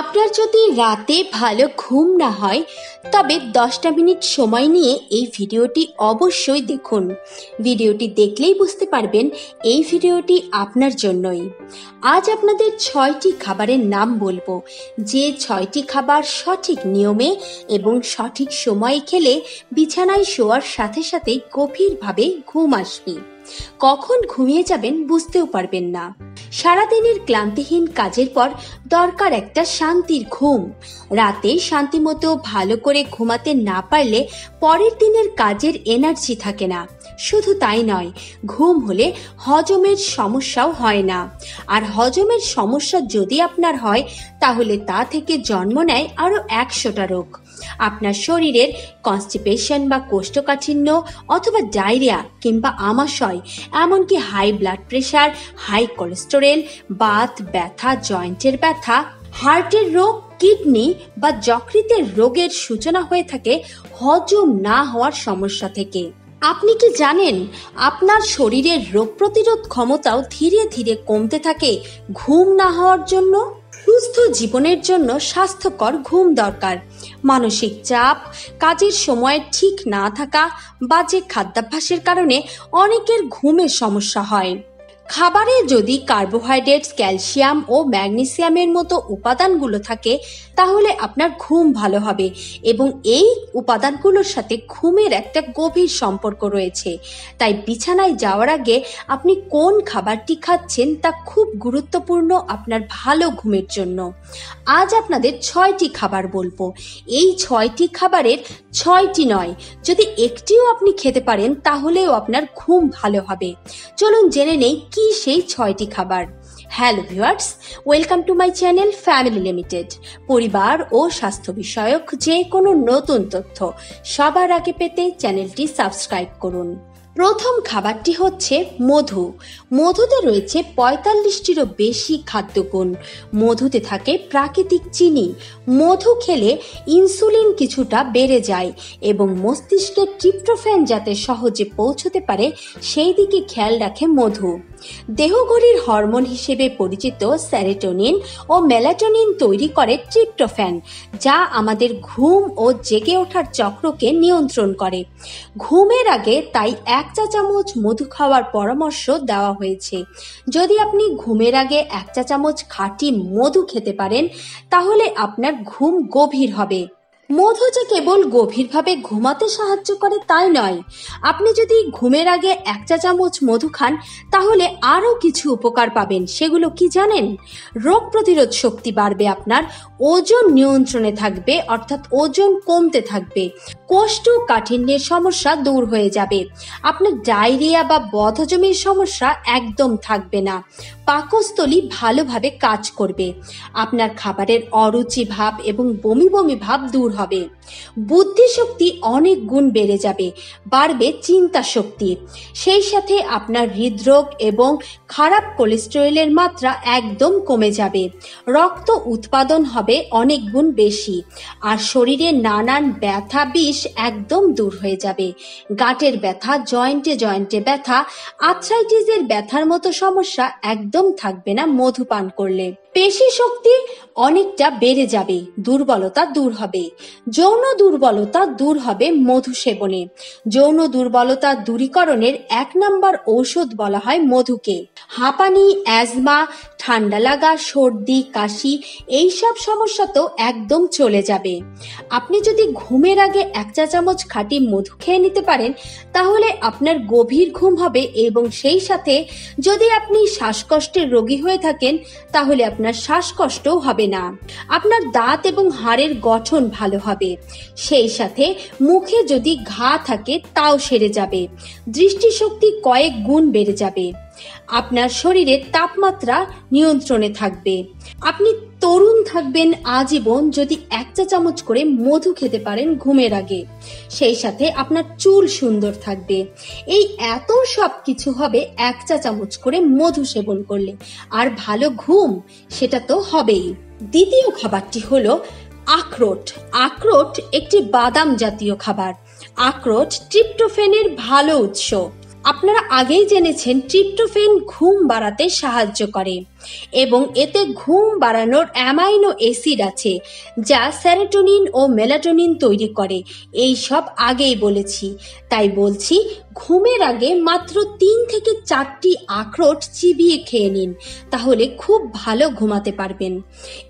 আপনার যদি রাতে ভালো ঘুম না হয়, তবে দশটা মিনিট সময় নিয়ে এই ভিডিওটি অবশ্যই দেখুন। ভিডিওটি দেখলেই বুঝতে পারবেন এই ভিডিওটি আপনার জন্যই। আজ আপনাদের ছয়টি খাবারের নাম বলব। যে ছয়টি খাবার সঠিক নিয়মে এবং সঠিক সময়ে খেলে বিছানায় শোয়ার সাথে সাথে গভীরভাবে ঘুম আসবে। কখন ঘুমিয়ে যাবেন বুঝতেও পারবেন না। সারাদিনের ক্লান্তিহীন কাজের পর দরকার একটা শান্তির ঘুম। রাতে শান্তিমতো ভালো করে ঘুমাতে না পারলে পরের দিনের কাজের এনার্জি থাকে না। শুধু তাই নয়, ঘুম হলে হজমের সমস্যাও হয় না। আর হজমের সমস্যা যদি আপনার হয়, তাহলে তা থেকে জন্ম নেয় আরও একশোটা রোগ। আপনার শরীরের কনস্টিপেশন বা কোষ্ঠকাঠিন্য অথবা ডায়রিয়া কিংবা আমাশয়, এমনকি high blood pressure high cholesterol Baat ব্যথা জয়েন্টের ব্যথা হার্টের রোগ কিডনি বা যকৃতের রোগের সূচনা হয়ে থাকে হজম না হওয়ার সমস্যা থেকে। আপনি কি জানেন, আপনার শরীরের রোগ প্রতিরোধ ক্ষমতাও ধীরে ধীরে কমতে থাকে ঘুম না হওয়ার জন্য? সুস্থ জীবনের জন্য স্বাস্থ্যকর ঘুম দরকার। মানসিক চাপ, কাজের সময় ঠিক না থাকা, বাজে খাদ্যাভ্যাসের কারণে অনেকের ঘুমের সমস্যা হয়। খাবারে যদি কার্বোহাইড্রেট ক্যালসিয়াম ও ম্যাগনেসিয়ামের মতো উপাদানগুলো থাকে, তাহলে আপনার ঘুম ভালো হবে এবং এই উপাদানগুলোর সাথে ঘুমের একটা গভীর সম্পর্ক রয়েছে। তাই বিছানায় যাওয়ার আগে আপনি কোন খাবারটি খাচ্ছেন তা খুব গুরুত্বপূর্ণ আপনার ভালো ঘুমের জন্য। আজ আপনাদের ছয়টি খাবার বলব। এই ছয়টি খাবারের ছয়টি নয়, যদি একটিও আপনি খেতে পারেন তাহলেও আপনার ঘুম ভালো হবে। চলুন জেনে নেই কি সেই ছয়টি খাবার। Hello viewers welcome to my channel family limited পরিবার ও স্বাস্থ্য বিষয়ক যে কোনো নতুন তথ্য সবার আগে পেতে চ্যানেলটি সাবস্ক্রাইব করুন। প্রথম খাবারটি হচ্ছে মধু। মধুতে রয়েছে পঁয়তাল্লিশটিরও বেশি খাদ্যগুণ। মধুতে থাকে প্রাকৃতিক চিনি। মধু খেলে ইনসুলিন কিছুটা বেড়ে যায় এবং মস্তিষ্কে ট্রিপ্টোফ্যান যাতে সহজে পৌঁছতে পারে, সেই দিকে খেয়াল রাখে মধু। দেহঘড়ির হরমোন হিসেবে পরিচিত স্যারেটোনিন ও মেলাটোনিন তৈরি করে ট্রিপ্টোফ্যান, যা আমাদের ঘুম ও জেগে ওঠার চক্রকে নিয়ন্ত্রণ করে। ঘুমের আগে তাই এক চা চামচ মধু খাওয়ার পরামর্শ দেওয়া হয়েছে। যদি আপনি ঘুমের আগে এক চা চামচ খাঁটি মধু খেতে পারেন, তাহলে আপনার ঘুম গভীর হবে। মধু যে কেবল গভীরভাবে ঘুমাতে সাহায্য করে তাই নয়। আপনি যদি ঘুমের আগে এক চা চামচ মধু খান, তাহলে আরও কিছু উপকার পাবেন। সেগুলো কি জানেন? রোগ প্রতিরোধ শক্তি বাড়বে আপনার, ওজন নিয়ন্ত্রণে থাকবে, অর্থাৎ ওজন কমতে থাকবে। কোষ্ঠ কাঠিন্যের সমস্যা দূর হয়ে যাবে। আপনার ডায়রিয়া বা বদহজমের সমস্যা একদম থাকবে না। পাকস্থলী ভালোভাবে কাজ করবে। আপনার খাবারের অরুচি ভাব এবং বমি বমি ভাব দূর হবে। বুদ্ধিশক্তি অনেক গুণ বেড়ে যাবে, বাড়বে চিন্তা শক্তি। সেই সাথে আপনার হৃদরোগ এবং খারাপ কোলেস্টেরলের মাত্রা একদম কমে যাবে। রক্ত উৎপাদন হবে অনেক গুণ বেশি। আর শরীরে নানান ব্যথা, বিষ একদম দূর হয়ে যাবে। গাঁটের ব্যথা, জয়েন্টে জয়েন্টে ব্যথা, আর্থ্রাইটিসের ব্যথার মতো সমস্যা একদম থাকবে না মধু পান করলে। পেশি শক্তি অনেকটা বেড়ে যাবে, দুর্বলতা দূর হবে। যৌন দুর্বলতা দূর হবে মধু সেবনে যৌন দুর্বলতা দূরীকরণের এক নম্বর ঔষধ বলা হয় মধুকে। হাঁপানি, অ্যাজমা, ঠান্ডা লাগা, সর্দি, কাশি, এইসব সমস্যা তো একদম চলে যাবে। আপনি যদি ঘুমের আগে এক চা চামচ খাঁটি মধু খেয়ে নিতে পারেন, তাহলে আপনার গভীর ঘুম হবে এবং সেই সাথে যদি আপনি শ্বাসকষ্টের রোগী হয়ে থাকেন, তাহলে আপনার শ্বাসকষ্টও হবে না। আপনার দাঁত এবং হাড়ের গঠন ভালো হবে। সেই সাথে মুখে যদি ঘা থাকে, তাও সেরে যাবে। দৃষ্টিশক্তি কয়েক গুণ বেড়ে যাবে। আপনার শরীরের তাপমাত্রা নিয়ন্ত্রণে থাকবে। আপনি তরুণ থাকবেন আজীবন যদি এক চা চামচ করে মধু খেতে পারেন ঘুমের আগে। সেই সাথে আপনার চুল সুন্দর থাকবে। এই এত সব কিছু হবে এক চা চামচ করে মধু সেবন করলে। আর ভালো ঘুম, সেটা তো হবেই। দ্বিতীয় খাবারটি হলো আখরোট। আখরোট একটি বাদাম জাতীয় খাবার। আখরোট ট্রিপ্টোফেনের ভালো উৎস। আপনারা আগেই জেনেছেন ট্রিপ্টোফেন ঘুম বাড়াতে সাহায্য করে এবং এতে ঘুম বাড়ানোর অ্যামাইনো অ্যাসিড আছে, যা স্যারোটোনিন ও মেলাটোনিন তৈরি করে। এই সব আগেই বলেছি। তাই বলছি, ঘুমের আগে মাত্র তিন থেকে চারটি আখরোট চিবিয়ে খেয়ে নিন, তাহলে খুব ভালো ঘুমাতে পারবেন।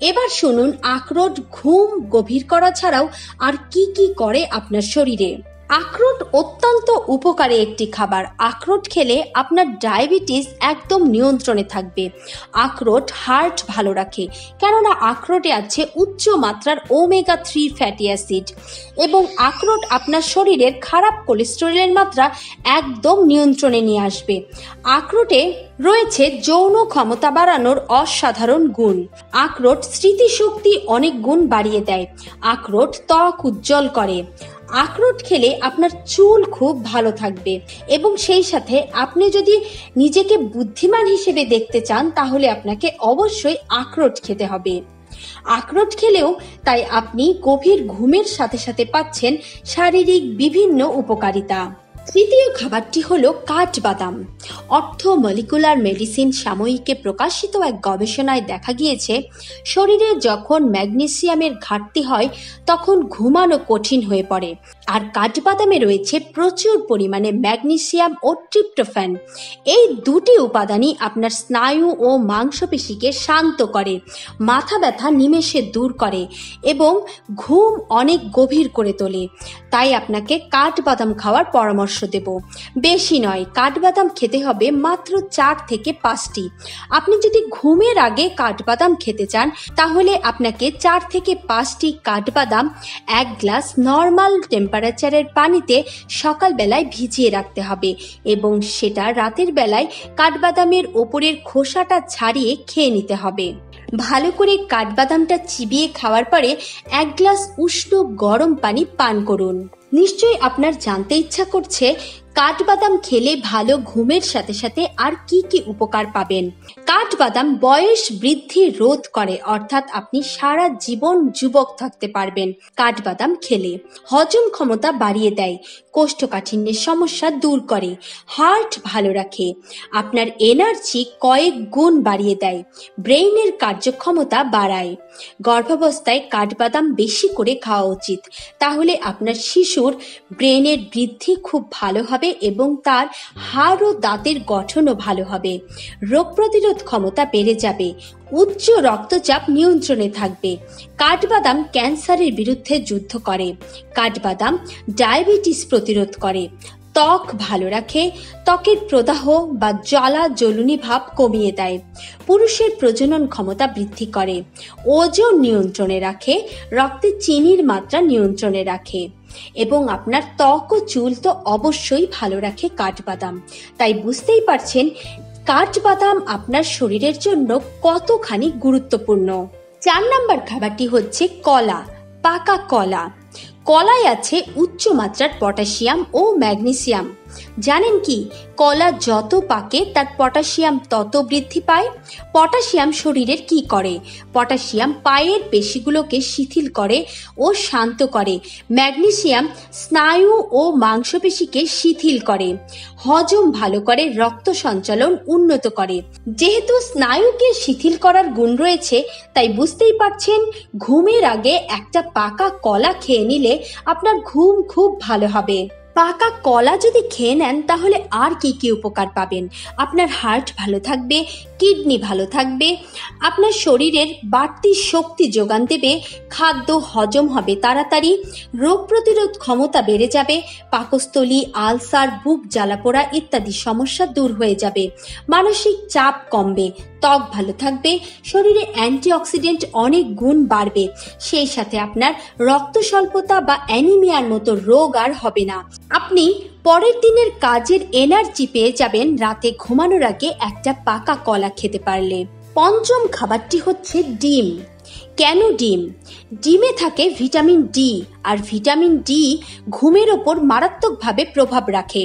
এবার শুনুন, আখরোট ঘুম গভীর করা ছাড়াও আর কি কি করে আপনার শরীরে। আখরোট অত্যন্ত উপকারী একটি খাবার। আখরোট খেলে আপনার ডায়াবেটিস একদম নিয়ন্ত্রণে থাকবে। আখরোট হার্ট ভালো রাখে, কেননা আখরোটে আছে উচ্চ মাত্রার ওমেগা থ্রি ফ্যাটি অ্যাসিড এবং আখরোট আপনার শরীরের খারাপ কোলেস্টেরলের মাত্রা একদম নিয়ন্ত্রণে নিয়ে আসবে। আখরোটে রয়েছে যৌন ক্ষমতা বাড়ানোর অসাধারণ গুণ। আখরোট স্মৃতিশক্তি অনেক গুণ বাড়িয়ে দেয়। আখরোট ত্বক উজ্জ্বল করে। আখরোট খেলে আপনার চুল খুব ভালো থাকবে। এবং সেই সাথে আপনি যদি নিজেকে বুদ্ধিমান হিসেবে দেখতে চান, তাহলে আপনাকে অবশ্যই আখরোট খেতে হবে। আখরোট খেলেও তাই আপনি গভীর ঘুমের সাথে সাথে পাচ্ছেন শারীরিক বিভিন্ন উপকারিতা। তৃতীয় খাবারটি হলো কাঠবাদাম। অর্থ মলিকুলার মেডিসিন সাময়িকে প্রকাশিত এক গবেষণায় দেখা গিয়েছে, শরীরে যখন ম্যাগনেসিয়ামের ঘাটতি হয়, তখন ঘুমানো কঠিন হয়ে পড়ে। আর কাঠবাদামে রয়েছে প্রচুর পরিমাণে ম্যাগনেসিয়াম ও ট্রিপ্টোফ্যান। এই দুটি উপাদানই আপনার স্নায়ু ও মাংসপেশিকে শান্ত করে, মাথা ব্যথা নিমেষে দূর করে এবং ঘুম অনেক গভীর করে তোলে। তাই আপনাকে কাঠবাদাম খাওয়ার পরামর্শ দেব। বেশি নয়, কাঠবাদাম খেতে হবে মাত্র চার থেকে পাঁচটি। আপনি যদি ঘুমের আগে কাঠবাদাম খেতে চান, তাহলে আপনাকে চার থেকে পাঁচটি কাঠবাদাম এক গ্লাস নর্মাল টেম্পারেচারের পানিতে সকালবেলায় ভিজিয়ে রাখতে হবে এবং সেটা রাতের বেলায় কাঠবাদামের ওপরের খোসাটা ছাড়িয়ে খেয়ে নিতে হবে। ভালো করে কাঠবাদামটা চিবিয়ে খাওয়ার পরে এক গ্লাস উষ্ণ গরম পানি পান করুন। নিশ্চয়ই আপনার জানতে ইচ্ছা করছে কাঠবাদাম খেলে ভালো ঘুমের সাথে সাথে আর কি কি উপকার পাবেন? কাঠবাদাম বয়স বৃদ্ধি রোধ করে, অর্থাৎ আপনি সারা জীবন যুবক থাকতে পারবেন কাঠবাদাম খেলে। হজম ক্ষমতা বাড়িয়ে দেয়, কোষ্ঠকাঠিন্যের সমস্যা দূর করে, হার্ট ভালো রাখে, আপনার এনার্জি কয়েক গুণ বাড়িয়ে দেয়, ব্রেইনের কার্যক্ষমতা বাড়ায়। গর্ভাবস্থায় কাঠবাদাম বেশি করে খাওয়া উচিত, তাহলে আপনার শিশুর ব্রেনের বৃদ্ধি খুব ভালো হবে এবং তার হাড় ও দাঁতের গঠনও ভালো হবে। রোগ প্রতিরোধ ক্ষমতা বেড়ে যাবে। উচ্চ রক্তচাপ নিয়ন্ত্রণে থাকবে। কাঠবাদাম ক্যান্সারের বিরুদ্ধে যুদ্ধ করে। কাঠবাদাম ডায়াবেটিস প্রতিরোধ করে। ত্বক ভালো রাখে, ত্বকের প্রদাহ বা জ্বালা জ্বলুনি ভাব কমিয়ে দেয়। পুরুষের প্রজনন ক্ষমতা বৃদ্ধি করে। ওজন নিয়ন্ত্রণে রাখে, রক্তে চিনির মাত্রা নিয়ন্ত্রণে রাখে। এবং আপনার ত্বক ও চুল তো অবশ্যই ভালো রাখে কাঠবাদাম। তাই বুঝতেই পারছেন কাঠবাদাম আপনার শরীরের জন্য কতখানি গুরুত্বপূর্ণ। চার নাম্বার খাবারটি হচ্ছে কলা, পাকা কলা। কলায় আছে উচ্চ মাত্রার পটাশিয়াম ও ম্যাগনেসিয়াম। জানেন কি? কলা যত পাকে, তার পটাশিয়াম তত বৃদ্ধি পায়। পটাশিয়াম শরীরের কি করে? পটাশিয়াম পায়ের পেশিগুলোকে শিথিল করে ও শান্ত করে। ম্যাগনেসিয়াম স্নায়ু ও মাংসপেশিকে শিথিল করে। হজম ভালো করে রক্ত সঞ্চালন উন্নত করে। যেহেতু স্নায়ুকে শিথিল করার গুণ রয়েছে, তাই বুঝতেই পারছেন, ঘুমের আগে একটা পাকা কলা খেয়ে নিলে আপনার ঘুম খুব ভালো হবে। পাকা কলা যদি খেয়ে নেন, তাহলে আর কি কি উপকার পাবেন? আপনার হার্ট ভালো থাকবে কিডনি ভালো থাকবে, আপনার শরীরের বাড়তি শক্তি যোগান দেবে, খাদ্য হজম হবে তাড়াতাড়ি, রোগ প্রতিরোধ ক্ষমতা বেড়ে যাবে, পাকস্থলী, আলসার, বুক জ্বালাপোড়া ইত্যাদি সমস্যা দূর হয়ে যাবে। মানসিক চাপ কমবে ত্বক ভালো থাকবে, শরীরে অ্যান্টিঅক্সিডেন্ট অনেক গুণ বাড়বে। সেই সাথে আপনার রক্ত স্বল্পতা বা অ্যানিমিয়ার মতো রোগ আর হবে না। আপনি পরের দিনের কাজের এনার্জি পেয়ে যাবেন, রাতে ঘুমানোর আগে একটা পাকা কলা খেতে পারলে। পঞ্চম খাবারটি হচ্ছে ডিম। কেন ডিম? ডিমে থাকে ভিটামিন ডি, আর ভিটামিন ডি ঘুমের ওপর মারাত্মকভাবে প্রভাব রাখে।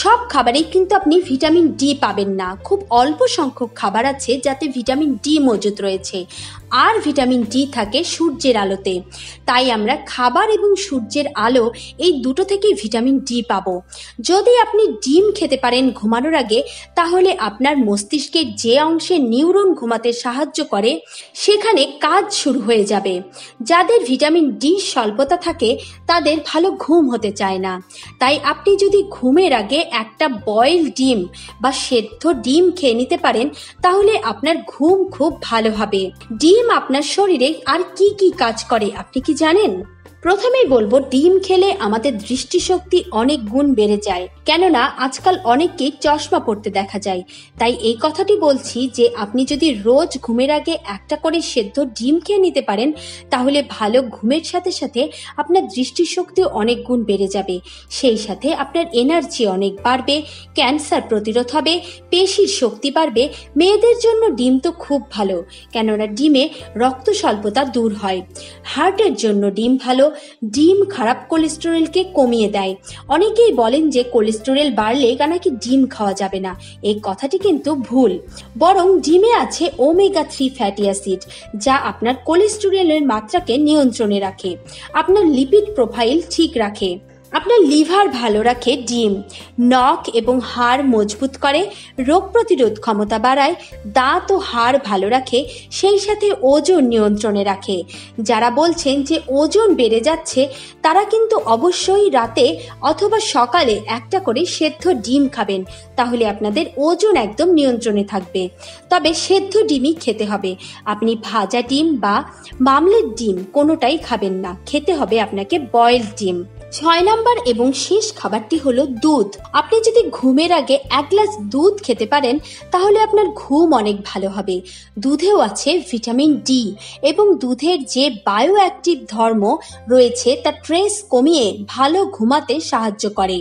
সব খাবারেই কিন্তু আপনি ভিটামিন ডি পাবেন না। খুব অল্প সংখ্যক খাবার আছে যাতে ভিটামিন ডি মজুত রয়েছে। আর ভিটামিন ডি থাকে সূর্যের আলোতে। তাই আমরা খাবার এবং সূর্যের আলো এই দুটো থেকেই ভিটামিন ডি পাবো। যদি আপনি ডিম খেতে পারেন ঘুমানোর আগে, তাহলে আপনার মস্তিষ্কের যে অংশে নিউরন ঘুমাতে সাহায্য করে, সেখানে কাজ শুরু হয়ে যাবে। যাদের ভিটামিন ডি স্বল্পতা থাকে, তাদের ভালো ঘুম হতে চায় না। তাই আপনি যদি ঘুমের আগে একটা বয়েল ডিম বা সেদ্ধ ডিম খেয়ে নিতে পারেন, তাহলে আপনার ঘুম খুব ভালো হবে। ডিম আপনার শরীরে আর কি কি কাজ করে, আপনি কি জানেন? প্রথমেই বলব, ডিম খেলে আমাদের দৃষ্টিশক্তি অনেক গুণ বেড়ে যায়। কেননা, আজকাল অনেককেই চশমা পড়তে দেখা যায়। তাই এই কথাটি বলছি যে, আপনি যদি রোজ ঘুমের আগে একটা করে সেদ্ধ ডিম খেয়ে নিতে পারেন, তাহলে ভালো ঘুমের সাথে সাথে আপনার দৃষ্টিশক্তিও অনেক গুণ বেড়ে যাবে। সেই সাথে আপনার এনার্জি অনেক বাড়বে ক্যান্সার প্রতিরোধ হবে, পেশির শক্তি বাড়বে। মেয়েদের জন্য ডিম তো খুব ভালো, কেননা ডিমে রক্ত স্বল্পতা দূর হয়। হার্টের জন্য ডিম ভালো ডিম খারাপ কোলেস্টেরলকে কমিয়ে দেয়। অনেকেই বলেন যে কোলেস্টেরল বাড়লে নাকি ডিম খাওয়া যাবে না। এই কথাটি কিন্তু ভুল। বরং ডিমে আছে ওমেগা থ্রি ফ্যাটি অ্যাসিড যা আপনার কোলেস্টেরলের মাত্রাকে নিয়ন্ত্রণে রাখে। আপনার লিপিড প্রোফাইল ঠিক রাখে। আপনার লিভার ভালো রাখে, ডিম, নখ এবং হাড় মজবুত করে, রোগ প্রতিরোধ ক্ষমতা বাড়ায়, দাঁত ও হাড় ভালো রাখে, সেই সাথে ওজন নিয়ন্ত্রণে রাখে। যারা বলছেন যে ওজন বেড়ে যাচ্ছে, তারা কিন্তু অবশ্যই রাতে অথবা সকালে একটা করে সেদ্ধ ডিম খাবেন, তাহলে আপনাদের ওজন একদম নিয়ন্ত্রণে থাকবে। তবে সেদ্ধ ডিমই খেতে হবে। আপনি ভাজা ডিম বা মামলের ডিম কোনোটাই খাবেন না, খেতে হবে আপনাকে বয়েল ডিম। ছয় নাম্বার এবং শেষ খাবারটি হলো দুধ। আপনি যদি ঘুমের আগে এক গ্লাস দুধ খেতে পারেন, তাহলে আপনার ঘুম অনেক ভালো হবে। দুধেও আছে ভিটামিন ডি এবং দুধের যে বায়ো অ্যাক্টিভ ধর্ম রয়েছে, তা ট্রেস কমিয়ে ভালো ঘুমাতে সাহায্য করে।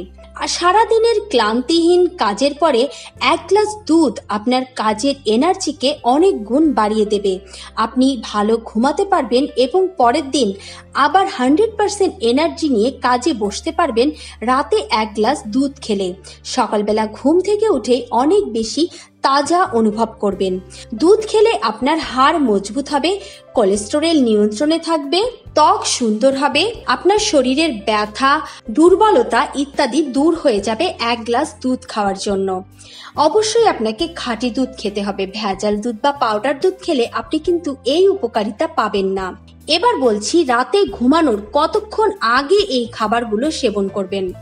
সারাদিনের ক্লান্তিহীন কাজের পরে এক গ্লাস দুধ আপনার কাজের এনার্জিকে অনেক গুণ বাড়িয়ে দেবে। আপনি ভালো ঘুমাতে পারবেন এবং পরের দিন আবার হান্ড্রেড পারসেন্ট এনার্জি নিয়ে কাজে বসতে পারবেন রাতে এক গ্লাস দুধ খেলে। সকালবেলা ঘুম থেকে উঠে অনেক বেশি তাজা অনুভব করবেন। দুধ খেলে আপনার হাড় মজবুত হবে, কোলেস্টেরল নিয়ন্ত্রণে থাকবে ত্বক সুন্দর হবে, আপনার শরীরের ব্যথা, দুর্বলতা ইত্যাদি দূর হয়ে যাবে এক গ্লাস দুধ খাওয়ার জন্য। অবশ্যই আপনাকে খাঁটি দুধ খেতে হবে। ভেজাল দুধ বা পাউডার দুধ খেলে আপনি কিন্তু এই উপকারিতা পাবেন না। এবার বলছি, রাতে ঘুমানোর কতক্ষণ আগে এই খাবারগুলো সেবন করবেন?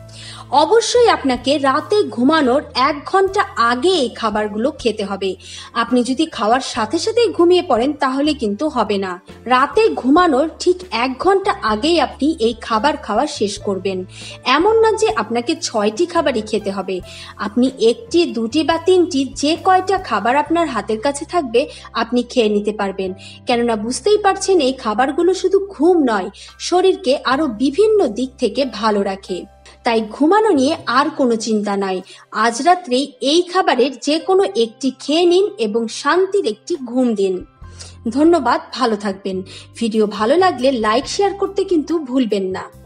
অবশ্যই আপনাকে রাতে ঘুমানোর এক ঘণ্টা আগে এই খাবারগুলো খেতে হবে। আপনি যদি খাওয়ার সাথে সাথেই ঘুমিয়ে পড়েন, তাহলে কিন্তু হবে না। রাতে ঘুমানোর ঠিক এক ঘণ্টা আগেই আপনি এই খাবার খাওয়া শেষ করবেন। এমন না যে আপনাকে ছয়টি খাবারই খেতে হবে। আপনি একটি, দুটি বা তিনটি যে কয়টা খাবার আপনার হাতের কাছে থাকবে, আপনি খেয়ে নিতে পারবেন। কেননা বুঝতেই পারছেন এই খাবারগুলো শুধু ঘুম নয়, শরীরকে আরও বিভিন্ন দিক থেকে ভালো রাখে। তাই ঘুমানো নিয়ে আর কোনো চিন্তা নাই। আজ রাত্রেই এই খাবারের যে কোনো একটি খেয়ে নিন এবং শান্তির একটি ঘুম দিন। ধন্যবাদ, ভালো থাকবেন। ভিডিও ভালো লাগলে লাইক, শেয়ার করতে কিন্তু ভুলবেন না।